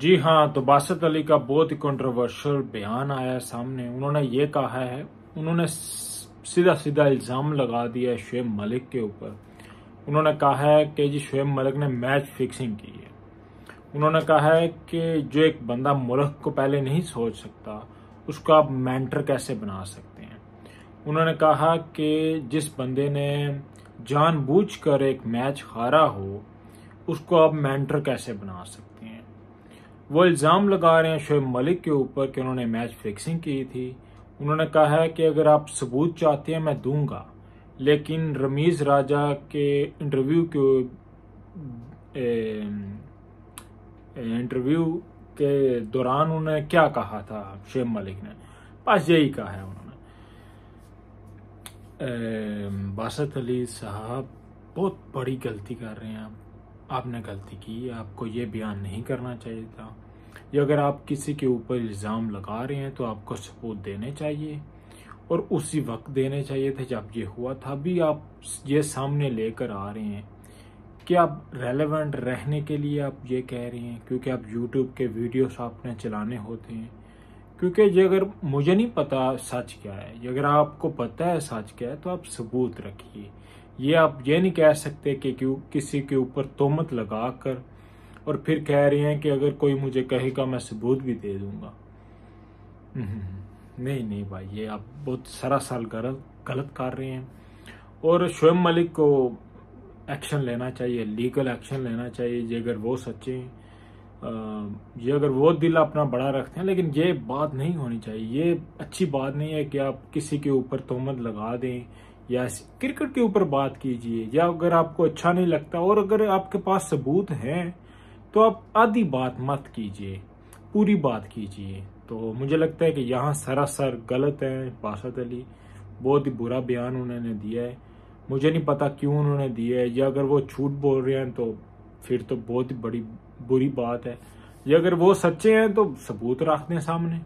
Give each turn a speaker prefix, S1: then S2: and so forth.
S1: جی ہاں تو باسط علی کا بہت ہی کنٹروورشل بیان آیا ہے سامنے۔ انہوں نے یہ کہا ہے، انہوں نے سیدھا سیدھا الزام لگا دیا ہے شعیب ملک کے اوپر۔ انہوں نے کہا ہے کہ جی شعیب ملک نے میچ فکسنگ کی ہے۔ انہوں نے کہا ہے کہ جو ایک بندہ ملک کو پہلے نہیں سوچ سکتا، اس کو آپ مینٹر کیسے بنا سکتے ہیں؟ انہوں نے کہا کہ جس بندے نے جان بوجھ کر ایک میچ ہارا ہو، اس کو آپ مینٹر کیسے بنا سکتے ہیں؟ وہ الزام لگا رہے ہیں شعیب ملک کے اوپر کہ انہوں نے میچ فکسنگ کی تھی۔ انہوں نے کہا ہے کہ اگر آپ ثبوت چاہتے ہیں میں دوں گا، لیکن رمیز راجہ کے انٹرویو کے انٹرویو کے دوران انہوں نے کیا کہا تھا شعیب ملک نے؟ بس یہی کہا ہے انہوں نے۔ باسط علی صاحب، بہت بڑی غلطی کر رہے ہیں آپ۔ آپ نے غلطی کی، آپ کو یہ بیان نہیں کرنا چاہیے تھا۔ یا اگر آپ کسی کے اوپر الزام لگا رہے ہیں تو آپ کو ثبوت دینے چاہیے اور اسی وقت دینے چاہیے تھے جب یہ ہوا تھا۔ بھی آپ یہ سامنے لے کر آ رہے ہیں کہ آپ ریلیونٹ رہنے کے لیے آپ یہ کہہ رہے ہیں کیونکہ آپ یوٹیوب کے ویڈیوز آپ نے چلانے ہوتے ہیں۔ کیونکہ یہ اگر مجھے نہیں پتا سچ کیا ہے، یہ اگر آپ کو پتا ہے سچ کیا ہے تو آپ ثبوت رکھیے۔ یہ آپ یہ نہیں کہہ سکتے کہ کسی کے اوپر تومت لگا کر اور پھر کہہ رہے ہیں کہ اگر کوئی مجھے کہے گا میں ثبوت بھی دے دوں گا۔ نہیں نہیں بھائی، یہ آپ بہت سراسر غلط غلط کر رہے ہیں۔ اور شعیب ملک کو ایکشن لینا چاہیے لیگل ایکشن لینا چاہیے، یہ اگر وہ سچے ہیں یہ اگر وہ دل اپنا بڑا رکھتے ہیں، لیکن یہ بات نہیں ہونی چاہیے۔ یہ اچھی بات نہیں ہے کہ آپ کسی کے اوپر تومت لگا دیں یا کرکٹ کے اوپر بات کیجیے یا اگر آپ کو اچھا نہیں لگتا اور اگر آپ کے پاس ثبوت ہیں تو آپ آدھی بات مت کیجیے، پوری بات کیجیے۔ تو مجھے لگتا ہے کہ یہاں سراسر غلط ہیں، باسط علی۔ بہت ہی برا بیان انہوں نے دیا ہے۔ مجھے نہیں پتا کیوں انہوں نے دیا ہے، یا اگر وہ چھوٹ بول رہے ہیں تو پھر تو بہت ہی بڑی بری بات ہے۔ یا اگر وہ سچے ہیں تو ثبوت رکھ دیں سامنے۔